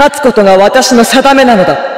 勝つことが私の定めなのだ。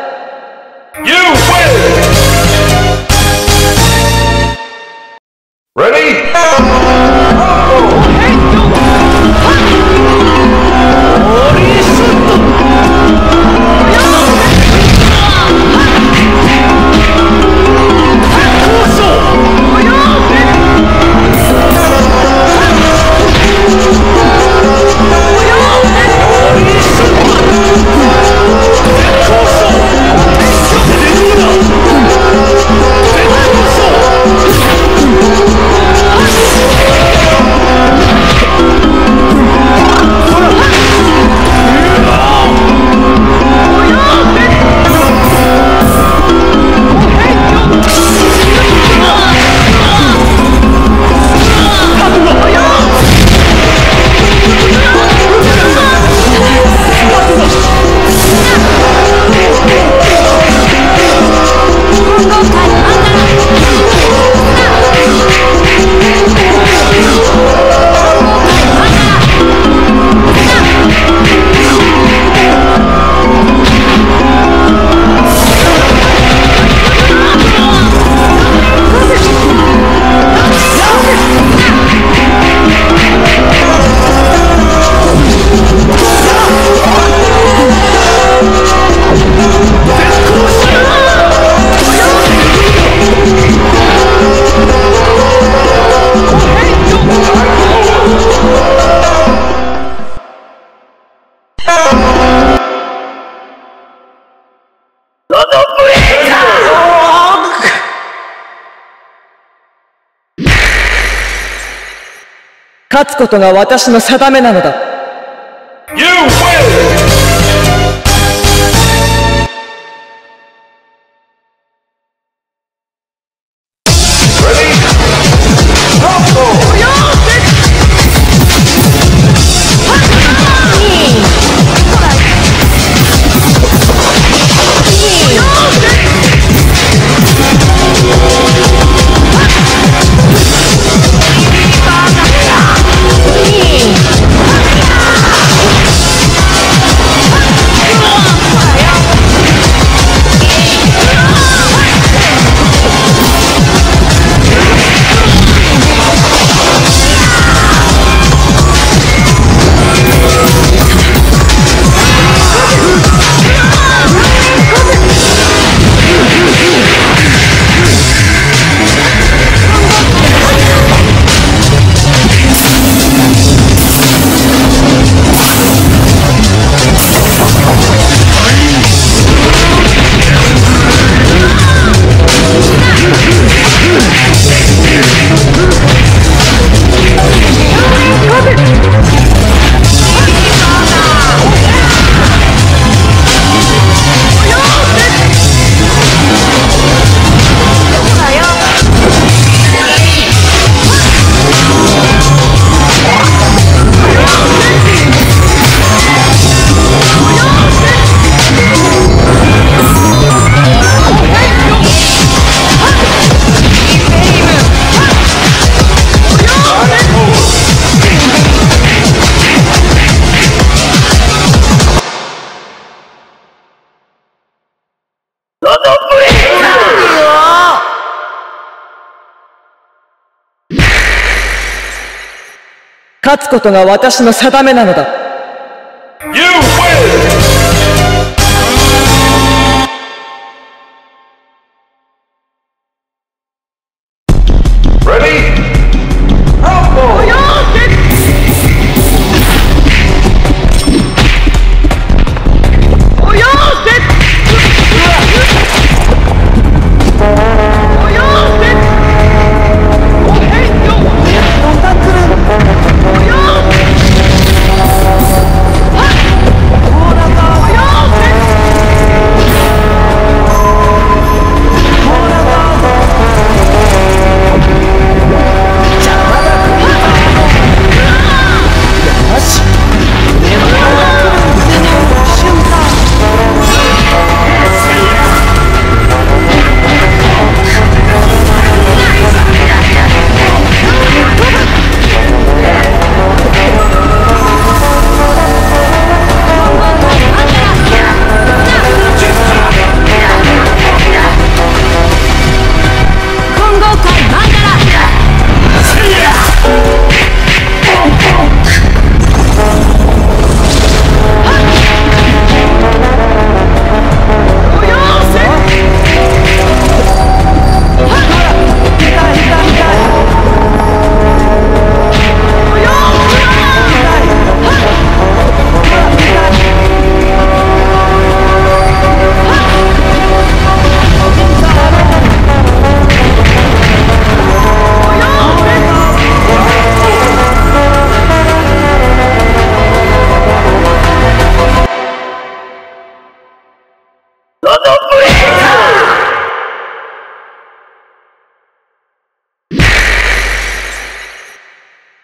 勝つことが私の定めなのだ You win! 勝つことが私の定めなのだ。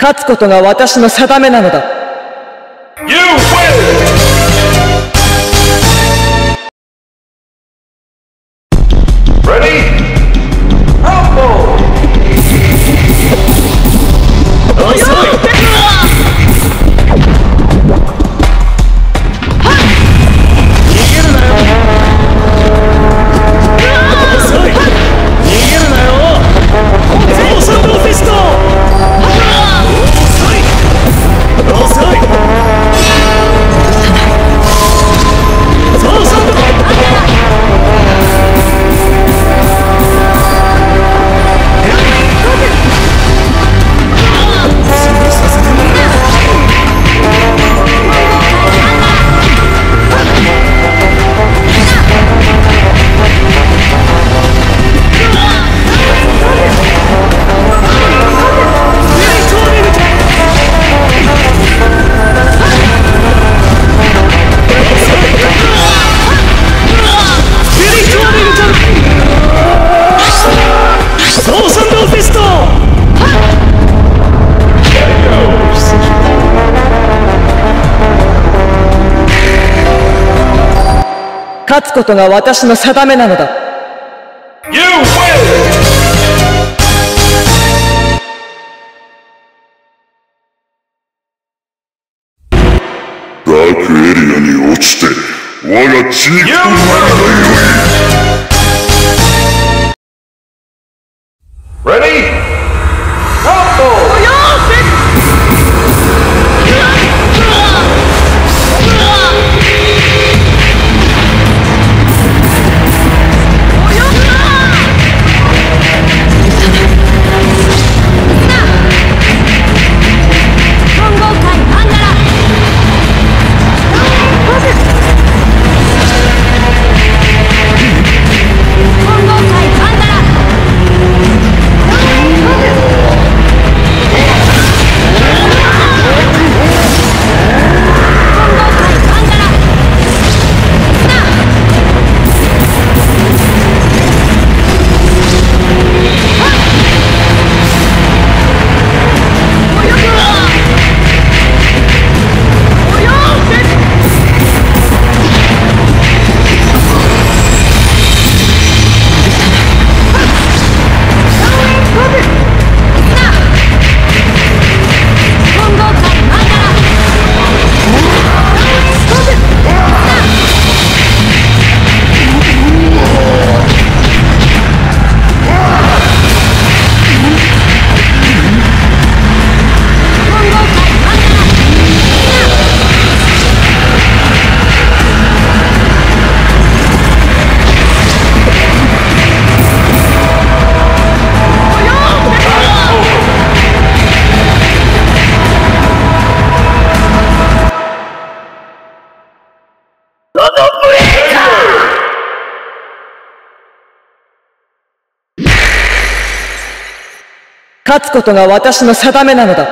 勝つことが私の定めなのだ。勝つことが私の定めなのだ。You win! ダークエリアに落ちて我が地域となるが勝つことが私の定めなのだ。